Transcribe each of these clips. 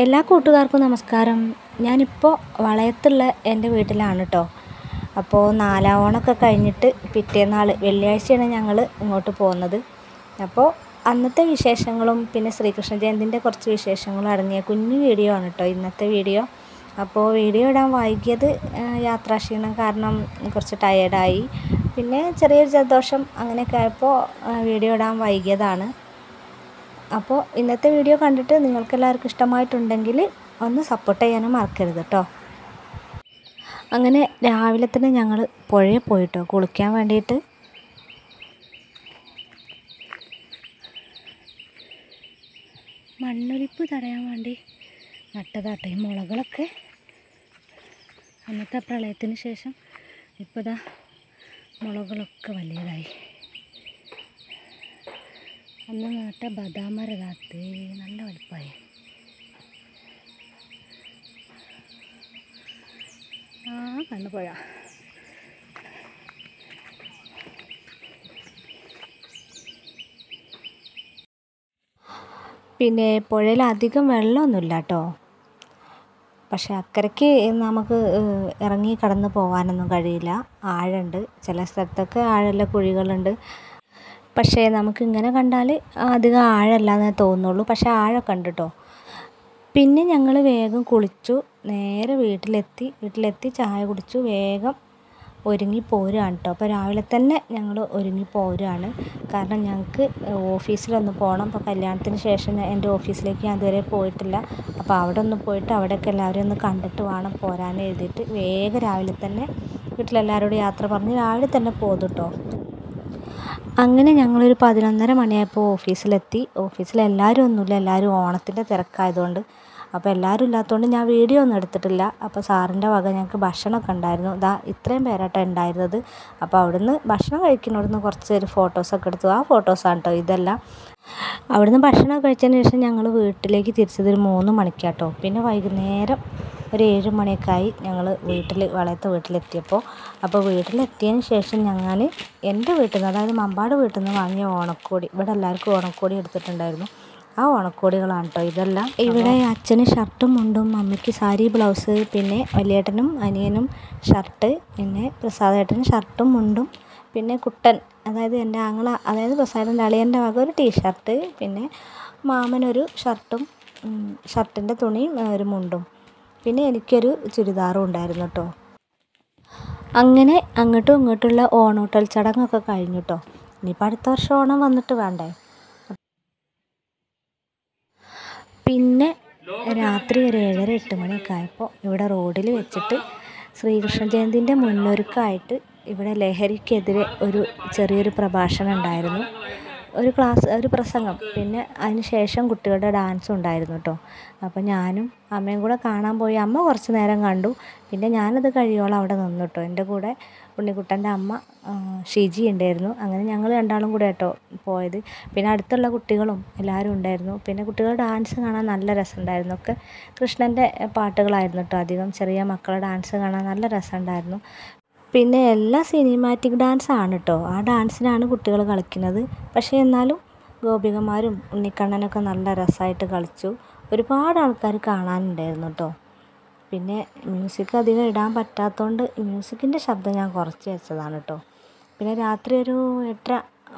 എല്ലാ കൂട്ടുകാർക്കും നമസ്കാരം. ഞാനിപ്പോൾ വളയത്തുള്ള എന്റെ വീട്ടിലാണ് കേട്ടോ അപ്പോൾ നാലാവണമൊക്കെ കഴിഞ്ഞിട്ട് പിറ്റേന്നാൾ വെള്ളിയാഴ്ചയാണ് ഞങ്ങൾ ഇങ്ങോട്ട് പോകുന്നത്. അപ്പോൾ അന്നത്തെ വിശേഷങ്ങളും പിന്നെ ശ്രീകൃഷ്ണ ജയന്തിന്റെ കുറച്ച് വിശേഷങ്ങളും അടങ്ങിയ കുഞ്ഞു വീഡിയോ ആണ് കേട്ടോ ഇന്നത്തെ വീഡിയോ. അപ്പോൾ വീഡിയോ ഇടാൻ വൈകിയത് യാത്രാക്ഷീണം കാരണം കുറച്ച് ടയേർഡായി പിന്നെ ചെറിയൊരു ജലദോഷം അങ്ങനെയൊക്കെ ആയപ്പോൾ വീഡിയോ ഇടാൻ വൈകിയതാണ്. അപ്പോൾ ഇന്നത്തെ വീഡിയോ കണ്ടിട്ട് നിങ്ങൾക്കെല്ലാവർക്കും ഇഷ്ടമായിട്ടുണ്ടെങ്കിൽ ഒന്ന് സപ്പോർട്ട് ചെയ്യാനും മറക്കരുത് കേട്ടോ അങ്ങനെ രാവിലെ തന്നെ ഞങ്ങൾ പുഴയിൽ പോയിട്ടോ കുളിക്കാൻ വേണ്ടിയിട്ട്. മണ്ണൊലിപ്പ് തടയാൻ വേണ്ടി നട്ടതാട്ടോ മുളകളൊക്കെ. അന്നത്തെ പ്രളയത്തിന് ശേഷം ഇപ്പോൾ ഇതാ മുളകളൊക്കെ വലിയതായി. അന്ന് നട്ട ബദാം കാത്ത് നല്ല വലിപ്പായ. ആ കണ്ണു പോയാ. പിന്നെ പുഴയിൽ അധികം വെള്ളമൊന്നുമില്ല കേട്ടോ. പക്ഷെ അക്കരയ്ക്ക് നമുക്ക് ഇറങ്ങി കടന്ന് പോകാനൊന്നും കഴിയില്ല. ആഴമുണ്ട്. ചില സ്ഥലത്തൊക്കെ ആഴമുള്ള കുഴികളുണ്ട്. പക്ഷേ നമുക്ക് ഇങ്ങനെ കണ്ടാൽ അധികം ആഴമല്ലാന്നേ തോന്നുള്ളൂ. പക്ഷേ ആഴമൊക്കെ ഉണ്ട് കേട്ടോ. പിന്നെ ഞങ്ങൾ വേഗം കുളിച്ചു. നേരെ വീട്ടിലെത്തി. വീട്ടിലെത്തി ചായ കുടിച്ചു. വേഗം ഒരുങ്ങി പോരുകയാണ് കേട്ടോ. അപ്പോൾ രാവിലെ തന്നെ ഞങ്ങൾ ഒരുങ്ങി പോരുകയാണ്. കാരണം ഞങ്ങൾക്ക് ഓഫീസിലൊന്ന് പോകണം. അപ്പോൾ കല്യാണത്തിന് ശേഷം എന്റെ ഓഫീസിലേക്ക് ഞാൻ ഇതുവരെ പോയിട്ടില്ല. അപ്പോൾ അവിടെ ഒന്ന് പോയിട്ട് അവിടെയൊക്കെ എല്ലാവരെയും ഒന്ന് കണ്ടിട്ട് വേണം പോരാൻ എഴുതിയിട്ട്. വേഗം രാവിലെ തന്നെ വീട്ടിലെല്ലാവരോടും യാത്ര പറഞ്ഞ് രാവിലെ തന്നെ പോന്നു കേട്ടോ. അങ്ങനെ ഞങ്ങളൊരു പതിനൊന്നര മണിയായപ്പോൾ ഓഫീസിലെത്തി. ഓഫീസിൽ എല്ലാവരും ഒന്നുമില്ല. എല്ലാവരും ഓണത്തിന്റെ തിരക്കായതുകൊണ്ട്. അപ്പോൾ എല്ലാവരും ഇല്ലാത്തതുകൊണ്ട് ഞാൻ വീഡിയോ ഒന്നും എടുത്തിട്ടില്ല. അപ്പോൾ സാറിന്റെ വക ഞങ്ങൾക്ക് ഭക്ഷണമൊക്കെ ഉണ്ടായിരുന്നു. ഇതാ ഇത്രയും പേരാട്ടോ ഉണ്ടായിരുന്നത്. അപ്പോൾ അവിടുന്ന് ഭക്ഷണം കഴിക്കുന്നവിടുന്ന് കുറച്ച് ഒരു ഫോട്ടോസൊക്കെ എടുത്തു. ആ ഫോട്ടോസാണ് കേട്ടോ ഇതെല്ലാം. അവിടുന്ന് ഭക്ഷണം കഴിച്ചതിന് ശേഷം ഞങ്ങൾ വീട്ടിലേക്ക് തിരിച്ചത് ഒരു മൂന്ന് മണിക്കാട്ടോ. പിന്നെ വൈകുന്നേരം ഒരു ഏഴ് മണിയൊക്കെ ആയി ഞങ്ങൾ വീട്ടിൽ വളയത്ത് വീട്ടിലെത്തിയപ്പോൾ. അപ്പോൾ വീട്ടിലെത്തിയതിന് ശേഷം ഞങ്ങൾ എന്റെ വീട്ടിൽ നിന്ന് അതായത് മമ്പാട് വീട്ടിൽ നിന്ന് വാങ്ങിയ ഓണക്കോടി ഇവിടെ എല്ലാവർക്കും ഓണക്കോടി എടുത്തിട്ടുണ്ടായിരുന്നു. ആ ഓണക്കോടികളാണ് കേട്ടോ ഇതെല്ലാം. ഇവിടെ അച്ഛന് ഷർട്ടും മുണ്ടും മമ്മിക്ക് സാരി ബ്ലൗസ് പിന്നെ വലിയേട്ടനും അനിയനും ഷർട്ട് പിന്നെ പ്രസാദേട്ടന് ഷർട്ടും മുണ്ടും പിന്നെ കുട്ടൻ അതായത് എന്റെ ആങ്ങള അതായത് പ്രസാദന്റെ അളിയന്റെ വക ഒരു ടീഷർട്ട് പിന്നെ മാമനൊരു ഷർട്ടും ഷർട്ടിന്റെ തുണിയും ഒരു മുണ്ടും. പിന്നെ എനിക്കൊരു ചുരിദാറും ഉണ്ടായിരുന്നു കേട്ടോ അങ്ങനെ അങ്ങോട്ടും ഇങ്ങോട്ടുള്ള ഓണൂട്ടൽ ചടങ്ങൊക്കെ കഴിഞ്ഞു കേട്ടോ ഇനിയിപ്പോൾ അടുത്ത വർഷം ഓണം വന്നിട്ട് വേണ്ടേ? പിന്നെ രാത്രി ഒരു ഏഴര എട്ട് മണിയൊക്കെ ആയപ്പോൾ ഇവിടെ റോഡിൽ വെച്ചിട്ട് ശ്രീകൃഷ്ണ ജയന്തിന്റെ മുന്നൊരുക്കമായിട്ട് ഇവിടെ ലഹരിക്കെതിരെ ഒരു ചെറിയൊരു പ്രഭാഷണം ഉണ്ടായിരുന്നു. ഒരു ക്ലാസ് ഒരു പ്രസംഗം. പിന്നെ അതിന് ശേഷം കുട്ടികളുടെ ഡാൻസും ഉണ്ടായിരുന്നു കേട്ടോ അപ്പോൾ ഞാനും അമ്മയും കൂടെ കാണാൻ പോയി. അമ്മ കുറച്ച് നേരം കണ്ടു. പിന്നെ ഞാനത് കഴിയോളം അവിടെ നിന്നു കേട്ടോ എന്റെ കൂടെ ഉണ്ണിക്കുട്ടന്റെ അമ്മ ഷിജി ഉണ്ടായിരുന്നു. അങ്ങനെ ഞങ്ങൾ രണ്ടാളും കൂടെ കേട്ടോ പോയത്. പിന്നെ അടുത്തുള്ള കുട്ടികളും എല്ലാവരും ഉണ്ടായിരുന്നു. പിന്നെ കുട്ടികളുടെ ഡാൻസ് കാണാൻ നല്ല രസമുണ്ടായിരുന്നു. ഒക്കെ കൃഷ്ണന്റെ പാട്ടുകളായിരുന്നു കേട്ടോ അധികം. ചെറിയ മക്കളുടെ ഡാൻസ് കാണാൻ നല്ല രസമുണ്ടായിരുന്നു. പിന്നെ എല്ലാ സിനിമാറ്റിക് ഡാൻസ് ആണ് കേട്ടോ ആ ഡാൻസിനാണ് കുട്ടികൾ കളിക്കുന്നത്. പക്ഷേ എന്നാലും ഗോപികമാരും ഉണ്ണിക്കണ്ണനൊക്കെ നല്ല രസമായിട്ട് കളിച്ചു. ഒരുപാട് ആൾക്കാർ കാണാനുണ്ടായിരുന്നു കേട്ടോ പിന്നെ മ്യൂസിക് അധികം ഇടാൻ പറ്റാത്തതുകൊണ്ട് മ്യൂസിക്കിന്റെ ശബ്ദം ഞാൻ കുറച്ച് വെച്ചതാണ് കേട്ടോ പിന്നെ രാത്രി ഒരു എട്ടര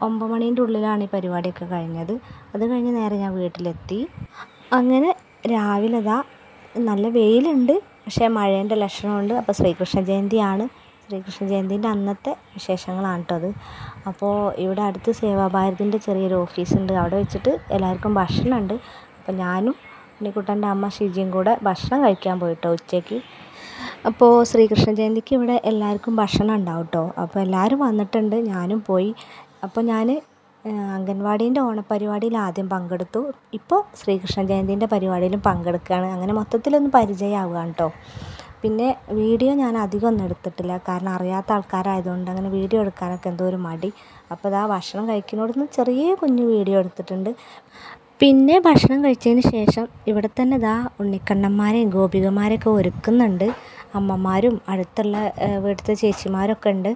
ഒമ്പത് മണീന്റെ ഉള്ളിലാണ് ഈ പരിപാടിയൊക്കെ കഴിഞ്ഞത്. അത് കഴിഞ്ഞ് നേരെ ഞാൻ വീട്ടിലെത്തി. അങ്ങനെ രാവിലെ ഇതാ നല്ല വെയിലുണ്ട്. പക്ഷേ മഴേന്റെ ലക്ഷണമുണ്ട്. അപ്പോൾ ശ്രീകൃഷ്ണ ജയന്തിയാണ്. ശ്രീകൃഷ്ണ ജയന്തിന്റെ അന്നത്തെ വിശേഷങ്ങളാണ് കേട്ടോ അത്. അപ്പോൾ ഇവിടെ അടുത്ത് സേവാഭാരതിന്റെ ചെറിയൊരു ഓഫീസുണ്ട്. അവിടെ വെച്ചിട്ട് എല്ലാവർക്കും ഭക്ഷണമുണ്ട്. അപ്പോൾ ഞാനും ഉണ്ണിക്കുട്ടന്റെ അമ്മ ഷിജിയും കൂടെ ഭക്ഷണം കഴിക്കാൻ പോയിട്ടോ ഉച്ചയ്ക്ക്. അപ്പോൾ ശ്രീകൃഷ്ണ ജയന്തിക്ക് ഇവിടെ എല്ലാവർക്കും ഭക്ഷണം ഉണ്ടാവും കേട്ടോ. അപ്പോൾ എല്ലാവരും വന്നിട്ടുണ്ട്. ഞാനും പോയി. അപ്പോൾ ഞാൻ അംഗൻവാടീന്റെ ഓണപ്പരിപാടിയിൽ ആദ്യം പങ്കെടുത്തു. ഇപ്പോൾ ശ്രീകൃഷ്ണ ജയന്തിന്റെ പരിപാടിയിലും പങ്കെടുക്കുകയാണ്. അങ്ങനെ മൊത്തത്തിലൊന്ന് പരിചയമാവുകയാണ് കേട്ടോ. പിന്നെ വീഡിയോ ഞാൻ അധികം ഒന്നും എടുത്തിട്ടില്ല. കാരണം അറിയാത്ത ആൾക്കാരായതുകൊണ്ട് അങ്ങനെ വീഡിയോ എടുക്കാനൊക്കെ എന്തോ ഒരു മടി. അപ്പോൾ ഇതാ ഭക്ഷണം കഴിക്കുന്നോടൊന്ന് ചെറിയ കുഞ്ഞു വീഡിയോ എടുത്തിട്ടുണ്ട്. പിന്നെ ഭക്ഷണം കഴിച്ചതിന് ശേഷം ഇവിടെ തന്നെ ഇതാ ഉണ്ണിക്കണ്ണന്മാരെയും ഗോപികമാരെയൊക്കെ ഒരുക്കുന്നുണ്ട്. അമ്മമാരും അടുത്തുള്ള വീട്ടിലത്തെ ചേച്ചിമാരൊക്കെ ഉണ്ട്.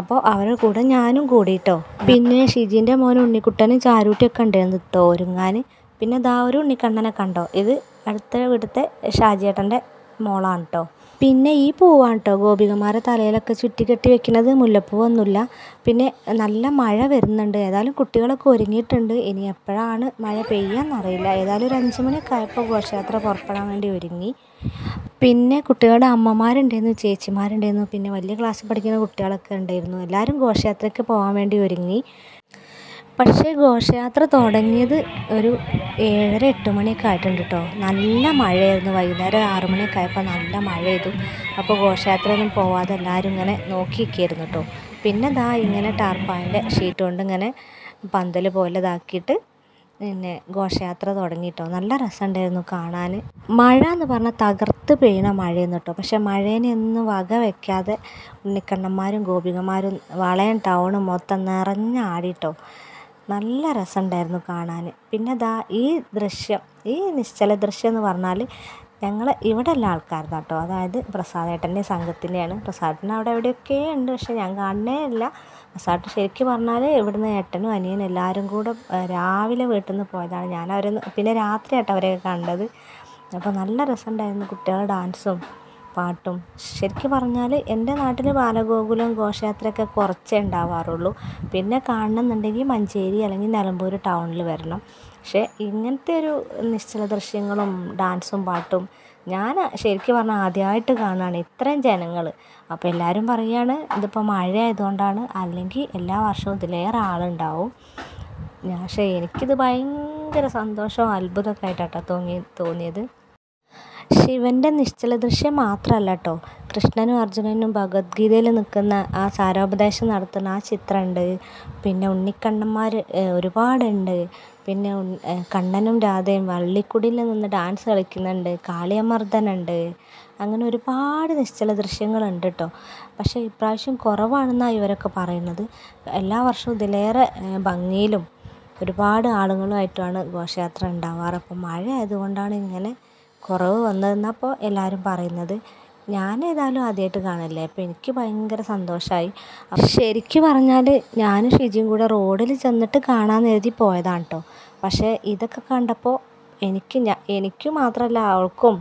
അപ്പോൾ അവരുടെ കൂടെ ഞാനും കൂടിയിട്ടോ പിന്നെ ഷിജീന്റെ മോൻ ഉണ്ണിക്കുട്ടനും ചാരൂട്ടിയൊക്കെ ഉണ്ടായിരുന്നു കേട്ടോ ഒരുങ്ങാൻ പിന്നെ ഇതാ ഒരു ഉണ്ണിക്കണ്ണനെ കണ്ടോ. ഇത് അടുത്ത വീട്ടിലത്തെ ഷാജിയേട്ടന്റെ മോളാണ് കേട്ടോ പിന്നെ ഈ പൂവാണ് കേട്ടോ ഗോപികമാരെ തലയിലൊക്കെ ചുറ്റിക്കെട്ടി വെക്കുന്നത് മുല്ലപ്പൂവൊന്നുമില്ല പിന്നെ നല്ല മഴ വരുന്നുണ്ട്. ഏതായാലും കുട്ടികളൊക്കെ ഒരുങ്ങിയിട്ടുണ്ട്. ഇനി എപ്പോഴാണ് മഴ പെയ്യാന്നറിയില്ല. ഏതായാലും ഒരു അഞ്ച് മണിയൊക്കെ ആയപ്പോൾ ഘോഷയാത്ര പുറപ്പെടാൻ വേണ്ടി ഒരുങ്ങി. പിന്നെ കുട്ടികളുടെ അമ്മമാരുണ്ടായിരുന്നു ചേച്ചിമാരുണ്ടായിരുന്നു. പിന്നെ വലിയ ക്ലാസ്സിൽ പഠിക്കുന്ന കുട്ടികളൊക്കെ ഉണ്ടായിരുന്നു. എല്ലാവരും ഘോഷയാത്രയ്ക്ക് പോകാൻ വേണ്ടി ഒരുങ്ങി. പക്ഷേ ഘോഷയാത്ര തുടങ്ങിയത് ഒരു ഏഴര എട്ട് മണിയൊക്കെ ആയിട്ടുണ്ട് കേട്ടോ നല്ല മഴയായിരുന്നു. വൈകുന്നേരം ആറ് മണിയൊക്കെ ആയപ്പോൾ നല്ല മഴ പെയ്തു. അപ്പോൾ ഘോഷയാത്രയൊന്നും പോവാതെ എല്ലാവരും ഇങ്ങനെ നോക്കി നിൽക്കുകയായിരുന്നു കേട്ടോ പിന്നെ ദാ ഇങ്ങനെ ടാർപ്പായിന്റെ ഷീറ്റ് കൊണ്ട് ഇങ്ങനെ പന്തൽ പോലെ ഇതാക്കിയിട്ട് പിന്നെ ഘോഷയാത്ര തുടങ്ങിയിട്ടോ നല്ല നല്ല രസമുണ്ടായിരുന്നു കാണാൻ. മഴ എന്ന് പറഞ്ഞാൽ തകർത്ത് പെയ്യണ മഴയെന്ന് കേട്ടോ പക്ഷേ മഴേനെ ഒന്നും വക വെക്കാതെ ഉണ്ണിക്കണ്ണന്മാരും ഗോപികമാരും വളയം ടൗണും മൊത്തം നിറഞ്ഞാടിട്ടോ നല്ല രസമുണ്ടായിരുന്നു കാണാൻ. പിന്നെ ദാ ഈ ദൃശ്യം ഈ നിശ്ചല ദൃശ്യം എന്ന് പറഞ്ഞാൽ ഞങ്ങൾ ഇവിടെ ഉള്ള ആൾക്കാരുടെ കേട്ടോ അതായത് പ്രസാദേട്ടന്റെ സംഘത്തിന്റെയാണ്. പ്രസാദേട്ടൻ അവിടെ എവിടെയൊക്കെ ഉണ്ട് പക്ഷേ ഞാൻ കാണുന്നേ ഇല്ല. പ്രസാദേട്ടൻ ശരിക്കും പറഞ്ഞാൽ ഇവിടുന്ന് ഏട്ടനും അനിയനും എല്ലാവരും കൂടെ രാവിലെ വീട്ടിൽ നിന്ന് പോയതാണ്. ഞാൻ അവരെ പിന്നെ രാത്രിയായിട്ട് അവരെ അവരെയൊക്കെ കണ്ടത്. അപ്പോൾ നല്ല രസമുണ്ടായിരുന്നു കുട്ടികളുടെ ഡാൻസും. പാട്ടും. ശരിക്കും പറഞ്ഞാൽ എന്റെ നാട്ടിൽ ബാലഗോകുലം ഘോഷയാത്രയൊക്കെ കുറച്ചേ ഉണ്ടാവാറുള്ളൂ. പിന്നെ കാണണമെന്നുണ്ടെങ്കിൽ മഞ്ചേരി അല്ലെങ്കിൽ നിലമ്പൂർ ടൗണിൽ വരണം. പക്ഷേ ഇങ്ങനത്തെ ഒരു നിശ്ചല ദൃശ്യങ്ങളും ഡാൻസും പാട്ടും ഞാൻ ശരിക്കും പറഞ്ഞാൽ ആദ്യമായിട്ട് കാണുകയാണ് ഇത്രയും ജനങ്ങൾ അപ്പോൾ എല്ലാവരും പറയുകയാണ് ഇതിപ്പോൾ മഴ ആയതുകൊണ്ടാണ് അല്ലെങ്കിൽ എല്ലാ വർഷവും ഇതിലേറെ ആളുണ്ടാവും. പക്ഷേ എനിക്കിത് ഭയങ്കര സന്തോഷവും അത്ഭുതമൊക്കെ ആയിട്ടാട്ടോ തോന്നി തോന്നിയത്. ശിവന്റെ നിശ്ചല ദൃശ്യം മാത്രമല്ല കേട്ടോ കൃഷ്ണനും അർജുനനും ഭഗവത്ഗീതയിൽ നിൽക്കുന്ന ആ സാരോപദേശം നടത്തുന്ന ആ ചിത്രമുണ്ട് പിന്നെ ഉണ്ണിക്കണ്ണന്മാർ ഒരുപാടുണ്ട്. പിന്നെ കണ്ണനും രാധയും വള്ളിക്കുടിയിൽ നിന്ന് ഡാൻസ് കളിക്കുന്നുണ്ട്. കാളിയമർദ്ദനുണ്ട്. അങ്ങനെ ഒരുപാട് നിശ്ചല ദൃശ്യങ്ങളുണ്ട് കേട്ടോ പക്ഷേ ഇപ്രാവശ്യം കുറവാണെന്നാണ് ഇവരൊക്കെ പറയുന്നത്. എല്ലാ വർഷവും ഇതിലേറെ ഭംഗിയിലും ഒരുപാട് ആളുകളുമായിട്ടാണ് ഘോഷയാത്ര ഉണ്ടാവാറ്. അപ്പോൾ മഴ ആയതുകൊണ്ടാണ് ഇങ്ങനെ കുറവ് വന്നതെന്നപ്പോൾ എല്ലാവരും പറയുന്നത്. ഞാൻ ഏതായാലും ആദ്യമായിട്ട് കാണല്ലേ? അപ്പോൾ എനിക്ക് ഭയങ്കര സന്തോഷമായി ശരിക്കും പറഞ്ഞാൽ ഞാനും ഷിജിയും കൂടെ റോഡിൽ ചെന്നിട്ട് കാണാൻ എഴുതി പോയതാണ് കേട്ടോ പക്ഷേ ഇതൊക്കെ കണ്ടപ്പോൾ എനിക്ക് ഞാൻ എനിക്ക് മാത്രമല്ല അവൾക്കും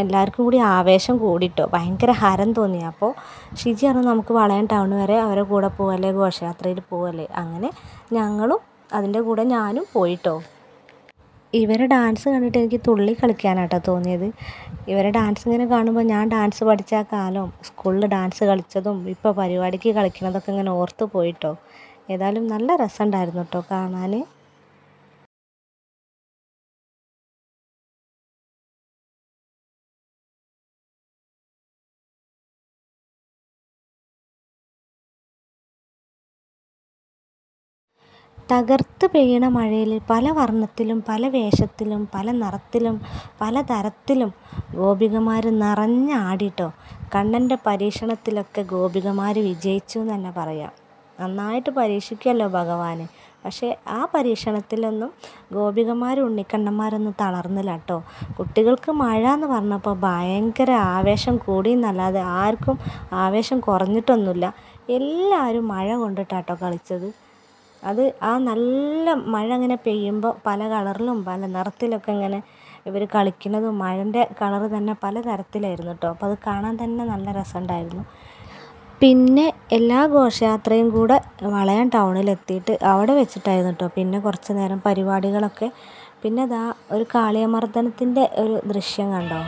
എല്ലാവർക്കും കൂടി ആവേശം കൂടിട്ടോ. ഭയങ്കര ഹരം തോന്നി. അപ്പോൾ ഷിജി പറഞ്ഞു നമുക്ക് വളയം ടൗൺ വരെ അവരെ കൂടെ പോവല്ലേ ഘോഷയാത്രയിൽ പോവല്ലേ? അങ്ങനെ ഞങ്ങളും അതിന്റെ കൂടെ ഞാനും പോയിട്ടോ. ഇവരെ ഡാൻസ് കണ്ടിട്ട് എനിക്ക് തുള്ളി കളിക്കാനാട്ടോ തോന്നിയത്. ഇവരെ ഡാൻസ് ഇങ്ങനെ കാണുമ്പോൾ ഞാൻ ഡാൻസ് പഠിച്ച കാലം സ്കൂളിൽ ഡാൻസ് കളിച്ചതും ഇപ്പോൾ പരിപാടിക്ക് കളിക്കുന്നതൊക്കെ ഇങ്ങനെ ഓർത്ത് പോയിട്ടോ. ഏതായാലും നല്ല രസമുണ്ടായിരുന്നു കേട്ടോ കാണാൻ തകർത്ത് പെയ്യണ മഴയിൽ പല വർണത്തിലും പല വേഷത്തിലും പല നിറത്തിലും പല തരത്തിലും ഗോപികമാർ നിറഞ്ഞാടിട്ടോ കണ്ണന്റെ പരീക്ഷണത്തിലൊക്കെ ഗോപികമാർ വിജയിച്ചു എന്ന് തന്നെ പറയാം. നന്നായിട്ട് പരീക്ഷിക്കുമല്ലോ ഭഗവാന്. പക്ഷേ ആ പരീക്ഷണത്തിലൊന്നും ഗോപികമാരും ഉണ്ണിക്കണ്ണന്മാരൊന്നും തളർന്നില്ല കേട്ടോ കുട്ടികൾക്ക് മഴ എന്ന് പറഞ്ഞപ്പോൾ ഭയങ്കര ആവേശം കൂടി എന്നല്ലാതെ ആർക്കും ആവേശം കുറഞ്ഞിട്ടൊന്നുമില്ല. എല്ലാവരും മഴ കൊണ്ടിട്ടാട്ടോ കളിച്ചത്. അത് ആ നല്ല മഴ അങ്ങനെ പെയ്യുമ്പോൾ പല കളറിലും പല നിറത്തിലൊക്കെ ഇങ്ങനെ ഇവർ കളിക്കുന്നതും മഴന്റെ കളർ തന്നെ പല തരത്തിലായിരുന്നു കേട്ടോ അപ്പോൾ അത് കാണാൻ തന്നെ നല്ല രസമുണ്ടായിരുന്നു പിന്നെ എല്ലാ ഘോഷയാത്രയും കൂടെ വളയം ടൗണിലെത്തിയിട്ട് അവിടെ വെച്ചിട്ടായിരുന്നു കേട്ടോ പിന്നെ കുറച്ച് നേരം പരിപാടികളൊക്കെ. പിന്നെ അതാ ഒരു കാളിയമർദ്ദനത്തിന്റെ ഒരു ദൃശ്യം കണ്ടോ?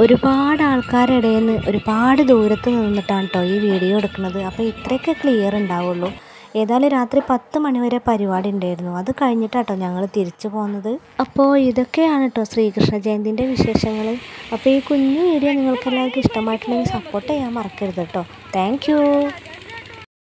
ഒരുപാട് ആൾക്കാരുടെ നിന്ന് ഒരുപാട് ദൂരത്ത് നിന്നിട്ടാണ് കേട്ടോ ഈ വീഡിയോ എടുക്കുന്നത്. അപ്പോൾ ഇത്രയൊക്കെ ക്ലിയർ ഉണ്ടാവുള്ളൂ. ഏതായാലും രാത്രി പത്ത് മണിവരെ പരിപാടി ഉണ്ടായിരുന്നു. അത് കഴിഞ്ഞിട്ടാട്ടോ ഞങ്ങൾ തിരിച്ചു പോകുന്നത്. അപ്പോൾ ഇതൊക്കെയാണ് കേട്ടോ ശ്രീകൃഷ്ണ ജയന്തിന്റെ വിശേഷങ്ങൾ. അപ്പോൾ ഈ കുഞ്ഞു വീഡിയോ നിങ്ങൾക്കെല്ലാവർക്കും ഇഷ്ടമായിട്ടുണ്ടെങ്കിൽ സപ്പോർട്ട് ചെയ്യാൻ മറക്കരുത് കേട്ടോ താങ്ക്